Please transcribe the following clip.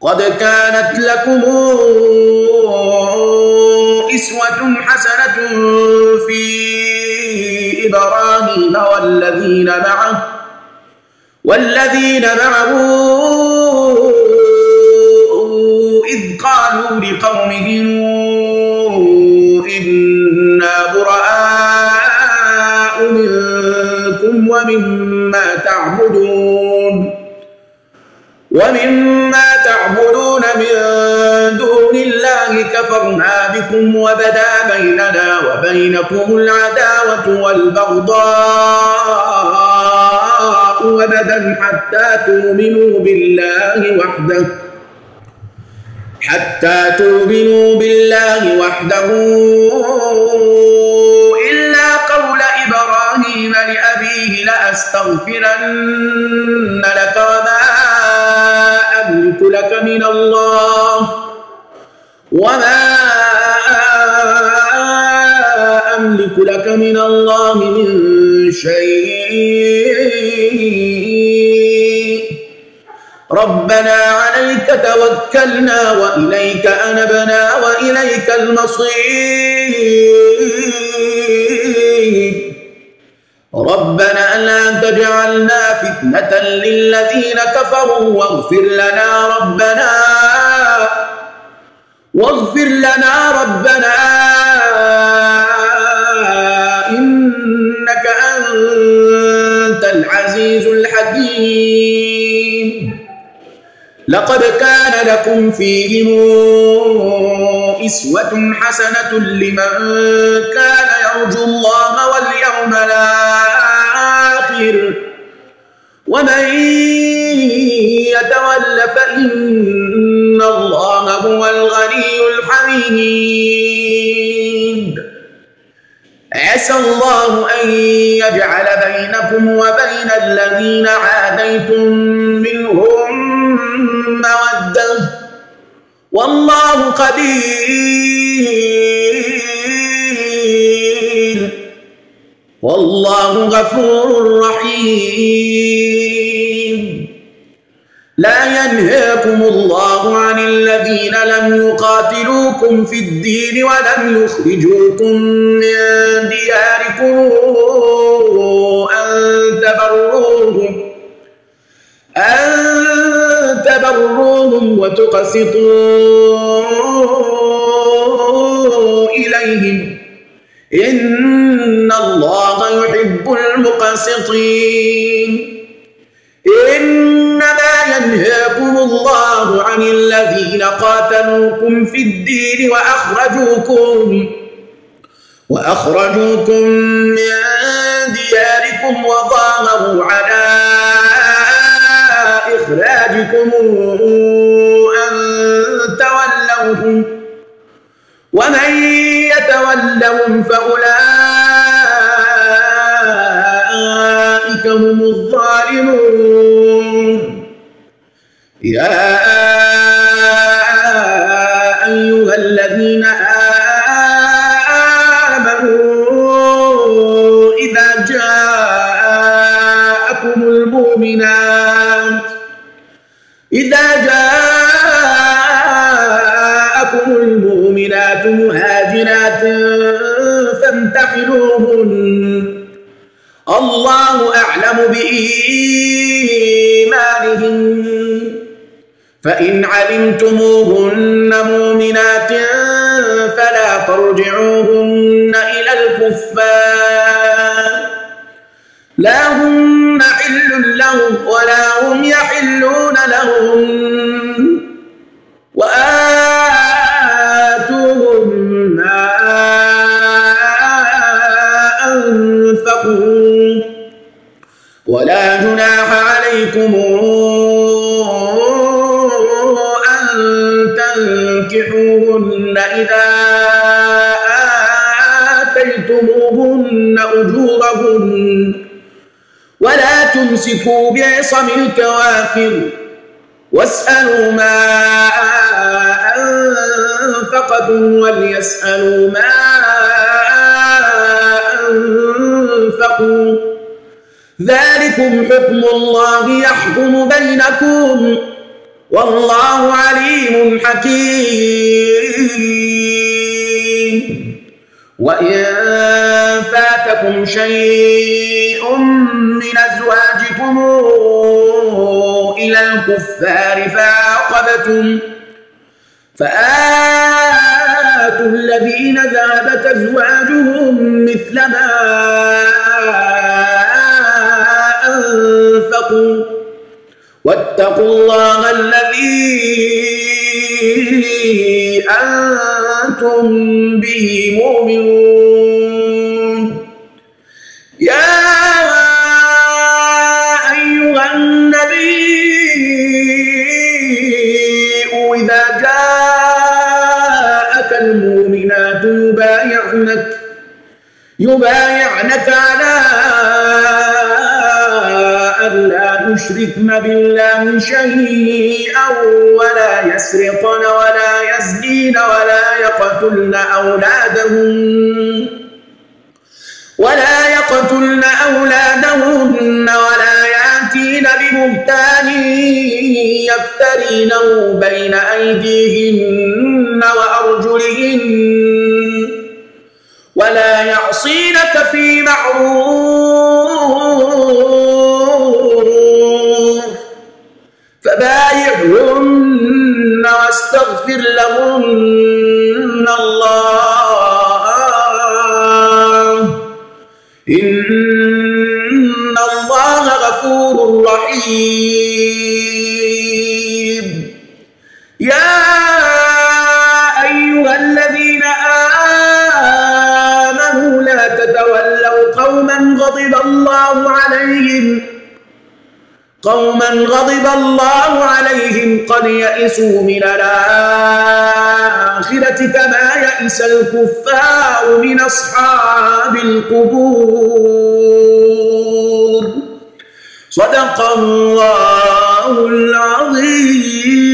قد كانت لكم إسوة حسنة في إبراهيم والذين معه والذين معه إذ قالوا لقومهم إنا براء منكم ومما تعبدون ومما تعبدون من دون الله كفرنا بكم وبدا بيننا وبينكم العداوة والبغضاء وبدا حتى تؤمنوا بالله وحده. حتى تؤمنوا بالله وحده. إلا قول إبراهيم لأبيه لأستغفرن لك وما أملك لك من الله وما أملك لك من الله من شيء. ربنا عليك توكلنا وإليك أنبنا وإليك المصير. ربنا لا تجعلنا فتنة للذين كفروا واغفر لنا ربنا واغفر لنا ربنا إنك أنت العزيز الحكيم. لقد كان لكم فيهم إسوة حسنة لمن كان يرجو الله واليوم الآخر. ومن يتول فإن الله هو الغني الحميد. عسى الله أن يجعل بينكم وبين الذين عاديتم منهم مودة والله قدير والله غفور رحيم. لا ينهاكم الله عن الذين لم يقاتلوكم في الدين ولم يخرجوكم من دياركم أن تبروهم أن تبروهم وتقسطوا إليهم. إن يحب المقسطين. إنما ينهاكم الله عن الذين قاتلوكم في الدين وأخرجوكم وأخرجوكم من دياركم وظاهروا على إخراجكم أن تولوهم. ومن يتولهم فأولئك هم الظالمون. يا أيها الذين آمنوا إذا جاءكم المؤمنات إذا جاءكم المؤمنات مهاجرات فامتحنوهن. الله أعلم بإيمانهن فإن علمتموهن مؤمنات فلا ترجعوهن إلى الكفار. لا هن حل لهم ولا هم يحلون لهم. جناح عليكم أن تنكحوهن إذا آتيتموهن أجورهن ولا تمسكوا بعصم الكوافر واسألوا ما أنفقتم وليسألوا ما أنفقوا ذلكم حكم الله يحكم بينكم. والله عليم حكيم. وإن فاتكم شيء من أزواجكم إلى الكفار فعاقبتم. فآتوا الذين ذهبت أزواجهم مثل ما أنفقوا واتقوا الله الذي أنتم به مؤمنون. يا أيها النبي إذا جاءك المؤمنات يبايعنك يبايعنك على ألا يشركن بالله شيئا ولا يسرقن ولا يزنين ولا يقتلن أولادهن ولا يقتلن أولادهن ولا يأتين ببهتان يفترينه بين أيديهن وأرجلهن ولا يعصينك في معروف واستغفر لهن الله. إن الله غفور رحيم. يا أيها الذين آمنوا لا تتولوا قوما غضب الله عليهم قوما غضب الله عليهم قد يئسوا من الآخرة كما يئس الكفار من أصحاب القبور. صدق الله العظيم.